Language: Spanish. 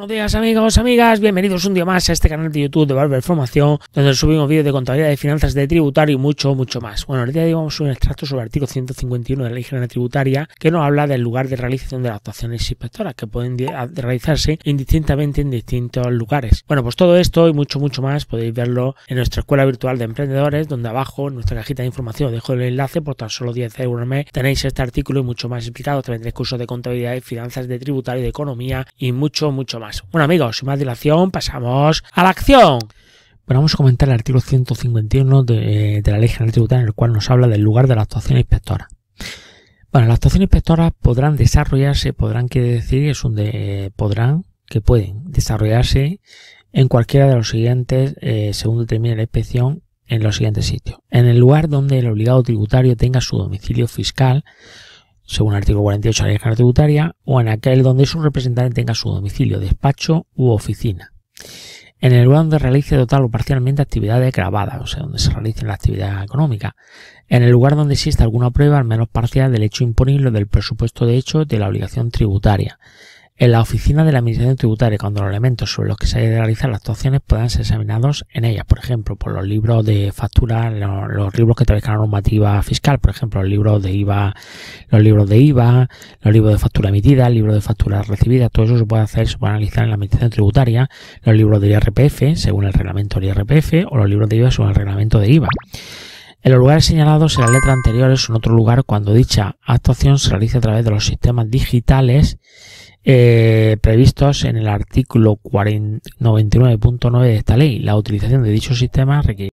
Buenos días amigos, amigas, bienvenidos un día más a este canal de YouTube de Barber Formación, donde subimos vídeos de contabilidad de finanzas de tributario y mucho, mucho más. Bueno, el día de hoy vamos a un extracto sobre el artículo 151 de la Ley General Tributaria, que nos habla del lugar de realización de las actuaciones inspectoras, que pueden realizarse indistintamente en distintos lugares. Bueno, pues todo esto y mucho, mucho más podéis verlo en nuestra escuela virtual de emprendedores, donde abajo en nuestra cajita de información os dejo el enlace por tan solo 10 euros al mes. Tenéis este artículo y mucho más explicado. También tenéis cursos de contabilidad y finanzas de tributario de economía y mucho, mucho más. Bueno amigos, sin más dilación, pasamos a la acción. Bueno, vamos a comentar el artículo 151 de, de la Ley General Tributaria en el cual nos habla del lugar de la actuación inspectora. Bueno, las actuaciones inspectoras podrán desarrollarse, podrán quiere decir, es un de podrán, que pueden desarrollarse en cualquiera de los siguientes, eh, según determine la inspección, en los siguientes sitios. En el lugar donde el obligado tributario tenga su domicilio fiscal, según el artículo 48 de la Ley Tributaria, o en aquel donde su representante tenga su domicilio, despacho u oficina. En el lugar donde realice total o parcialmente actividades grabadas, o sea, donde se realice la actividad económica. En el lugar donde exista alguna prueba, al menos parcial, del hecho imponible del presupuesto de hecho de la obligación tributaria en la oficina de la Administración Tributaria cuando los elementos sobre los que se haya de realizar las actuaciones puedan ser examinados en ella, por ejemplo, por los libros de factura, los, libros que trabajan la normativa fiscal, por ejemplo, los libros de IVA, los libros de IVA, los libros de factura emitida, el libro de factura recibida, todo eso se puede hacer, se puede analizar en la Administración Tributaria, los libros del IRPF, según el reglamento del IRPF, o los libros de IVA según el reglamento de IVA. En los lugares señalados en la letra anterior es en otro lugar cuando dicha actuación se realice a través de los sistemas digitales eh, previstos en el artículo 99.9 de esta ley. La utilización de dichos sistemas requiere